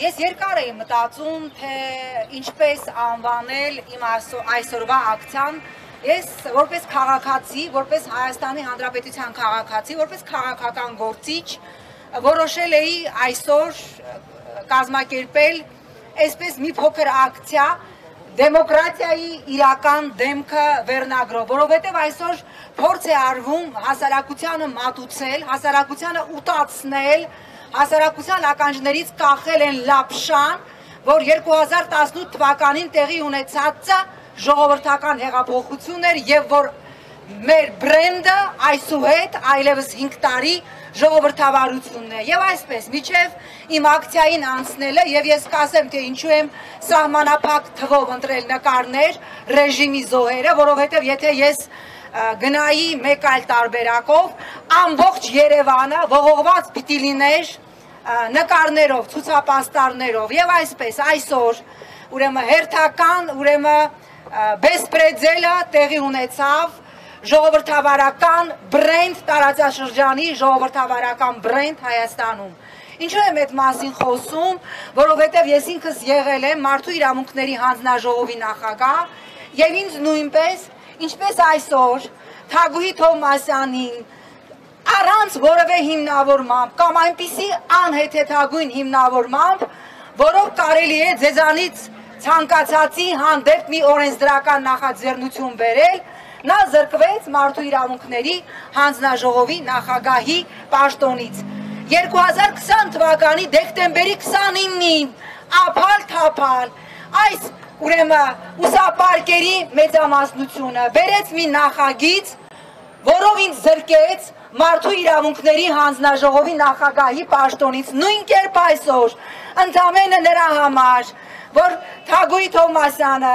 Ես երկար էի մտածում, թե ինչպես անվանել իմ այսօրվա ակցիան։ Ես որպես քաղաքացի, որպես Հայաստանի Հանրապետության քաղաքացի, որպես քաղաքական գործիչ որոշել էի այսօր կազմակերպել այսպես մի փոքր ակցիա դեմոկրատիայի իրական դեմքը վերնագրով, որովհետև այսօր փորձ է արվում հասարակությանը մատուցել, հասարակությանը ուտացնել, հասարակության ականջներից կախել են լապշան, որ 2018 թվականին տեղի ունեցածը ժողովրդական հեղափոխություն էր եւ որ մեր բրենդը այսուհետ այլևս 5 տարի ժողովրդավարությունն է եւ այսպես միջև իմ ակցիային անցնելը եւ ես կասեմ թե ինչու եմ սահմանափակ թվով ընտրել նկարներ ռեժիմի զոհերը որովհետեւ եթե ես գնայի մեկ այլ տարբերակով ամբողջ Երևանը ողողված պիտի լիներ նկարներով, ցուցապաստառներով եւ այսպես այսօր ուրեմն հերթական, ուրեմն բեսպրեդելը տեղի ունեցավ ժողովրդավարական բրենդ տարածաշրջանի ժողովրդավարական բրենդ Հայաստանում։ Ինչու եմ այդ մասին խոսում, որովհետև ես ինքս եղել եմ մարդու իրավունքների հանձնաժողովի նախագահ եւ ինձ նույնպես ինչպես այսօր Թագուհի Թովմասյանին առանց որևէ հիմնավորմամբ կամ այնպիսի անհեթեթագույն հիմնավորմամբ, որով կարելի է ձեզանից ցանկացածի հանդեպ մի օրենսդրական նախաձեռնություն բերել, նա զրկվեց մարդու իրավունքների հանձնաժողովի նախագահի պաշտոնից։ 2020 թվականի դեկտեմբերի 29-ին ափալ թափալ այս ուրեմն ուսապարկերի մեծամասնությունը բերեց մի նախագիծ, որով ինձ զրկեց մարդու իրավունքների հանձնաժողովի նախագահի պաշտոնից նույն կերպ այսօր ընդամենը նրա համար, որ Թագուհի Թովմասյանը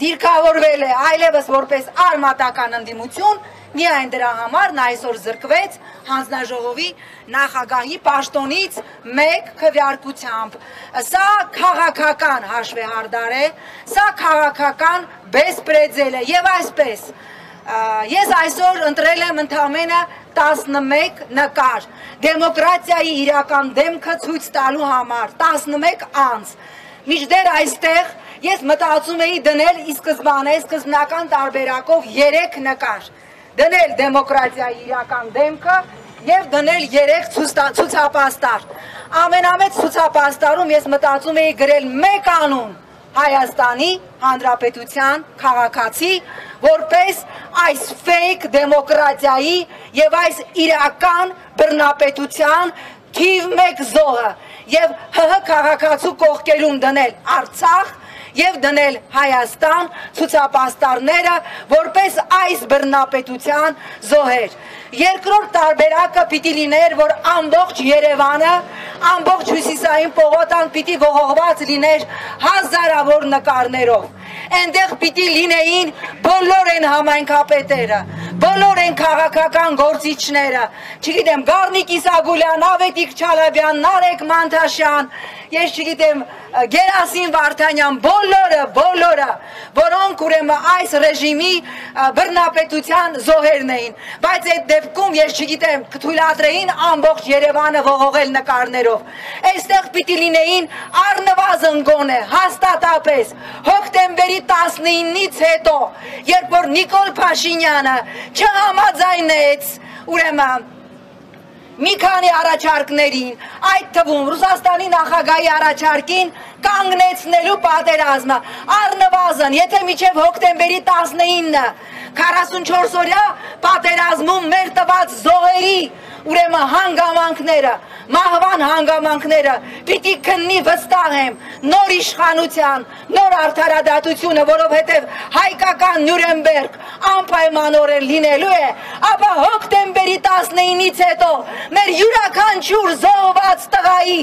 դիրքավորվել է այլևս որպես արմատական ընդդիմություն, միայն դրա համար նա այսօր զրկվեց հանձնաժողովի նախագահի պաշտոնից մեկ քվյարկությամբ։ Սա քաղաքական հաշվեհարդար է, սա քաղաքական բեսպրեդել է եւ այսպես ես այսօր ընտրել եմ ընդամենը 11 նկար դեմոկրատիայի իրական դեմքը ցույց տալու համար 11 անց միջդեռ այստեղ ես մտածում էի դնել ի սկզբանե սկզբնական տարբերակով 3 նկար. Դնել դեմոկրատիայի իրական դեմքը եւ դնել 3 ցուցապաստար ամենամեծ ցուցապաստարում ես մտածում էի գրել մեկ անուն Հայաստանի Հանրապետության քաղաքացի, որպես այս fake դեմոկրատիայի եւ այս իրական բռնապետության թիվ 1 զոհը եւ ՀՀ քաղաքացու կողքերում դնել Արցախ եւ դնել Հայաստան ցուցապաստառները որպես այս բռնապետության զոհեր։ Երկրորդ տարբերակը պիտի լիներ, որ ամբողջ Երևանը, ամբողջ հյուսիսային պողոտան պիտի ողողված լիներ հազարավոր նկարներով այնտեղ պիտի լինեին բոլոր են համայնքապետերը, բոլոր են քաղաքական գործիչները, չգիտեմ, Գառնիկ Իսագուլյան, Ավետիք Չալաբյան, Նարեկ Մանթաշյան, ես չգիտեմ, Գերասին Վարդանյան, բոլորը, բոլորը, որոնք ուրեմն այս ռեժիմի բռնապետության զոհերն էին, բայց այդ դեպքում ես չգիտեմ, կթույլատրեին ամբողջ Երևանը ողողել նկարներով։ Այստեղ պիտի լինեին առնվազն գոնե հաստատապես հոկտեմբերի 19-ից հետո, երբ որ Նիկոլ Փաշինյանը չհամաձայնեց ուրեմն մի քանի առաջարկներին, այդ թվում Ռուսաստանի նախագահի առաջարկին կանգնեցնելու պատերազմը, առնվազն, եթե միջև հոկտեմբերի 19-ը 44 օրյա պատերազմում մեր տված զոհերի ուրեմն հանգամանքները, մահվան հանգամանքները պիտի քննի վստահ եմ նոր իշխանության, նոր արդարադատությունը, որովհետև հայկական Նյուրենբերգ անպայմանորեն լինելու է, ապա հոկտեմբերի 19-ից հետո մեր յուրաքանչյուր զոհված տղայի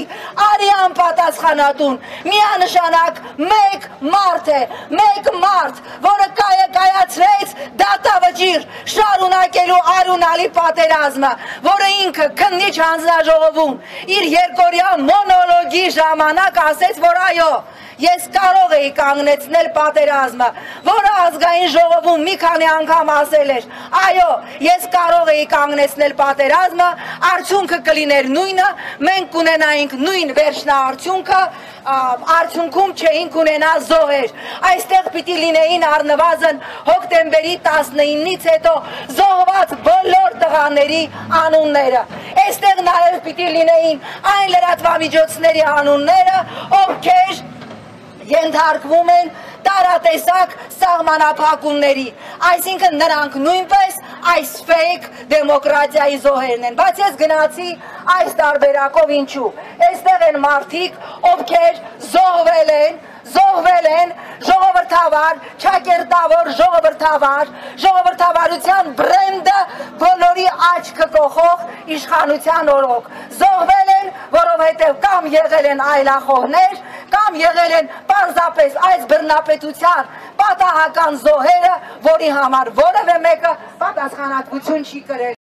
արյան պատասխանատուն միանշանակ մեկ մարդ է, մեկ մարդ, որը կայ կայացրեց դատավճիր շարունակելու արունալի պատերազմը, որը ինքը քննիչ հանձնաժողովում իր երկորյա մոնոլոգի ժամանակ ասեց, որ այո, ես կարող էի կանգնեցնել պատերազմը, որը ազգային ժողովում մի քանի անգամ ասել էր, այո, ես կարող էի կանգնեցնել պատերազմը, արդյունքը կլիներ նույնը, մենք կունենայինք նույն վերջնաարդյունքը, արդյունքում չէին կունենա զոհեր։ Այստեղ պիտի լինեին առնվազն հոկտեմբերի 19-ից հետո զոհված բոլոր տղաների անունները։ Այստեղ նաև պիտի լինեին այն լրատվամիջոցների անունները, ովքեր ենթարկվում են տարատեսակ սահմանափակումների, այսինքն նրանք նույնպես այս ֆեյք դեմոկրատիայի զոհերն են, բայց ես գնացի այս տարբերակով ինչու, այստեղ են մարդիկ, ովքեր զոհվել են, զոհվել են ժողովրդավար, ճակերտավոր ժողովրդավար, ժողովրդավարության բրենդը բոլորի աչքը կողող իշխանության օրոք։ Զոհվել են, որովհետև կամ եղել են այլախոհներ, կամ եղել են պարզապես այս բռնապետության պատահական զոհերը, որի համար որևէ մեկը պատասխանատվություն չի կրել։